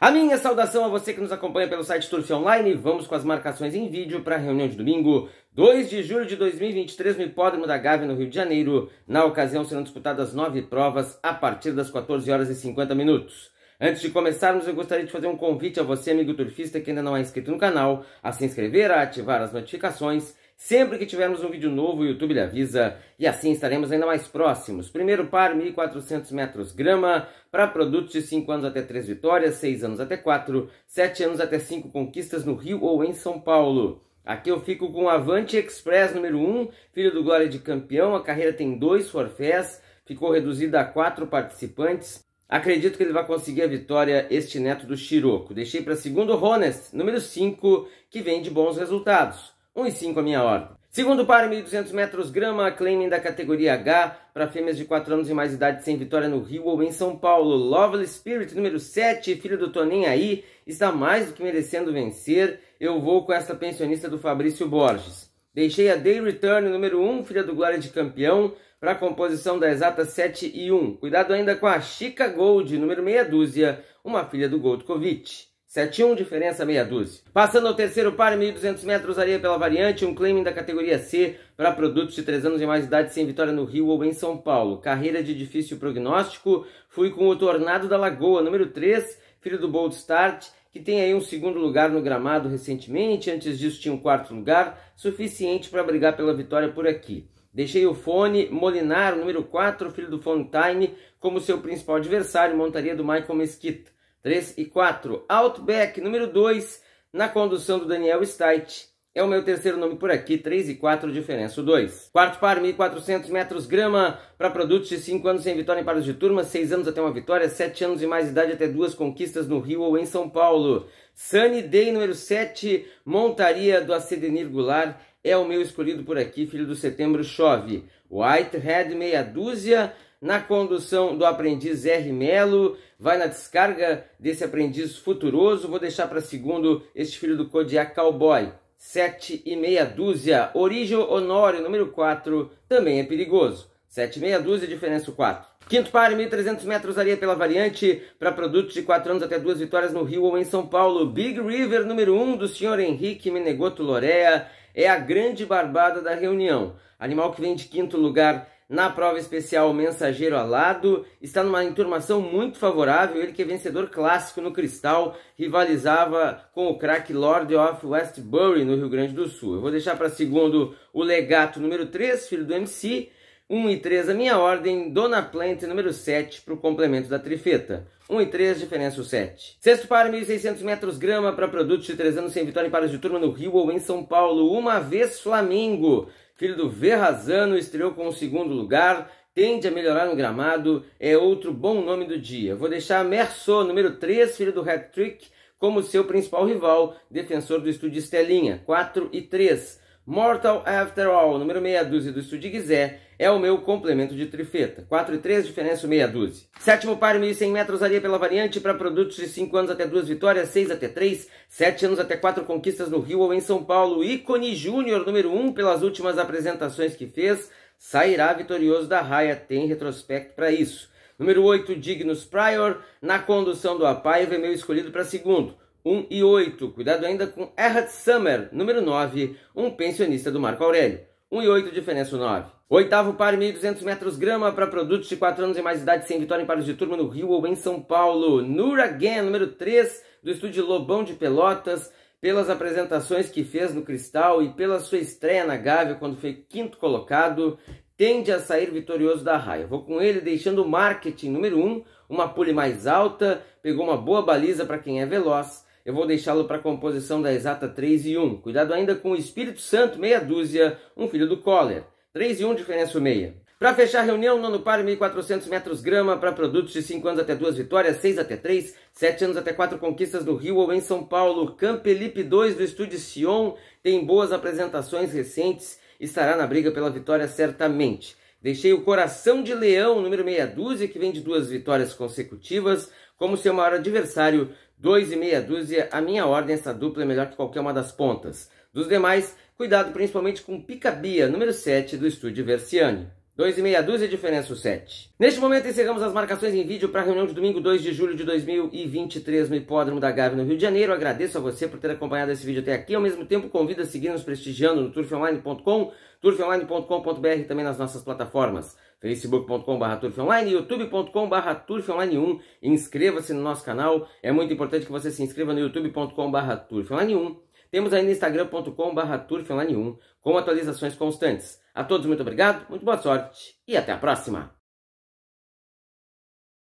A minha saudação a você que nos acompanha pelo site Turf Online. Vamos com as marcações em vídeo para a reunião de domingo, 2 de julho de 2023, no Hipódromo da Gávea, no Rio de Janeiro. Na ocasião serão disputadas nove provas a partir das 14 horas e 50 minutos. Antes de começarmos, eu gostaria de fazer um convite a você, amigo turfista, que ainda não é inscrito no canal, a se inscrever, a ativar as notificações Sempre que tivermos um vídeo novo, o YouTube lhe avisa e assim estaremos ainda mais próximos. Primeiro par, 1.400 metros grama, para produtos de 5 anos até 3 vitórias, 6 anos até 4, 7 anos até 5 conquistas no Rio ou em São Paulo. Aqui eu fico com o Avante Express número 1, filho do Glória de Campeão. A carreira tem dois forfés, ficou reduzida a quatro participantes. Acredito que ele vai conseguir a vitória, este neto do Chiroco. Deixei para segundo Honest, número 5, que vem de bons resultados. 1,5 a minha ordem. Segundo par, 1.200 metros grama, claiming da categoria H, para fêmeas de 4 anos e mais idade sem vitória no Rio ou em São Paulo. Lovely Spirit, número 7, filho do Toninho aí, está mais do que merecendo vencer. Eu vou com esta pensionista do Fabrício Borges. Deixei a Day Return, número 1, filha do Glória de Campeão, para a composição da exata 7 e 1. Cuidado ainda com a Chica Gold, número meia dúzia, uma filha do Goldkovic. 7-1, diferença meia dúzia. Passando ao terceiro par, 1.200 metros areia pela variante, um claiming da categoria C para produtos de 3 anos e mais idade sem vitória no Rio ou em São Paulo. Carreira de difícil prognóstico, fui com o Tornado da Lagoa, número 3, filho do Bold Start, que tem aí um segundo lugar no gramado recentemente, antes disso tinha um quarto lugar, suficiente para brigar pela vitória por aqui. Deixei o Fone Molinar, número 4, filho do Fone Time, como seu principal adversário, montaria do Michael Mesquita. 3 e 4. Outback, número 2, na condução do Daniel Steit. É o meu terceiro nome por aqui, 3 e 4, diferença 2. Quarto par, 1.400 metros grama, para produtos de 5 anos sem vitória em pares de turma, 6 anos até uma vitória, 7 anos e mais idade até duas conquistas no Rio ou em São Paulo. Sunny Day, número 7, montaria do Acedenir Goulart, é o meu escolhido por aqui, filho do Setembro Chove. Whitehead, meia dúzia, na condução do aprendiz R. Melo, vai na descarga desse aprendiz futuroso, vou deixar para segundo este filho do Kodiak Cowboy. Sete e meia dúzia, Origio Honório, número 4, também é perigoso. Sete e meia dúzia, diferença 4. Quinto par, 1.300 metros areia pela variante, para produtos de 4 anos até duas vitórias no Rio ou em São Paulo. Big River, número 1, do senhor Henrique Menegoto Lorea, é a grande barbada da reunião. Animal que vem de quinto lugar na prova especial Mensageiro Alado, está numa enturmação muito favorável, ele que é vencedor clássico no Cristal, rivalizava com o craque Lord of Westbury no Rio Grande do Sul. Eu vou deixar para segundo o Legato número 3, filho do MC, 1 e 3 a minha ordem, Dona Plant número 7 para o complemento da trifeta. 1 e 3, diferença o 7. Sexto par, 1.600 metros grama para produtos de 3 anos sem vitória em pares de turma no Rio ou em São Paulo. Uma vez Flamengo filho do Verrazano, estreou com o segundo lugar, tende a melhorar no gramado, é outro bom nome do dia. Vou deixar Merceau, número 3, filho do Hat Trick, como seu principal rival, defensor do estúdio Estelinha, 4 e 3. Mortal After All, número meia dúzia do Estúdio Guizé, é o meu complemento de trifeta. 4 e 3, diferença meia dúzia. Sétimo par, 1.100 metros areia pela variante para produtos de 5 anos até 2 vitórias, 6 até 3, 7 anos até 4 conquistas no Rio ou em São Paulo. Ícone Júnior, número 1, pelas últimas apresentações que fez, sairá vitorioso da raia, tem retrospecto para isso. Número 8, Dignos Prior, na condução do Apaiva, é meu escolhido para segundo. 1 e 8. Cuidado ainda com Erhard Summer, número 9, um pensionista do Marco Aurélio. 1 e 8, diferença 9. Oitavo par, 1.200 metros grama para produtos de 4 anos e mais idade sem vitória em pares de turma no Rio ou em São Paulo. Nuragan, número 3, do estúdio Lobão de Pelotas, pelas apresentações que fez no Cristal e pela sua estreia na Gávea quando foi quinto colocado, tende a sair vitorioso da raia. Vou com ele deixando o marketing número 1, uma pule mais alta, pegou uma boa baliza para quem é veloz eu vou deixá-lo para a composição da exata 3 e 1. Cuidado ainda com o Espírito Santo, meia dúzia, um filho do Coller. 3 e 1, diferença meia. Para fechar a reunião, nono par, 1.400 metros grama para produtos de 5 anos até 2 vitórias, 6 até 3, 7 anos até 4 conquistas no Rio ou em São Paulo. Campelipe 2 do Estúdio Sion tem boas apresentações recentes, estará na briga pela vitória certamente. Deixei o Coração de Leão, número meia dúzia, que vem de duas vitórias consecutivas, como seu maior adversário, dois e meia dúzia. A minha ordem, essa dupla é melhor que qualquer uma das pontas. Dos demais, cuidado principalmente com Picabia, número 7 do Estúdio Versiani. 2 e meia dúzia, diferença o 7. Neste momento encerramos as marcações em vídeo para a reunião de domingo 2 de julho de 2023 no Hipódromo da Gávea no Rio de Janeiro. Agradeço a você por ter acompanhado esse vídeo até aqui. Ao mesmo tempo, convido a seguir nos prestigiando no turfonline.com, turfonline.com.br também nas nossas plataformas facebook.com.br turfonline, youtube.com.br turfonline1. Inscreva-se no nosso canal. É muito importante que você se inscreva no youtube.com.br turfonline1. Temos ainda instagram.com.br turfonline1 com atualizações constantes. A todos muito obrigado, muito boa sorte e até a próxima!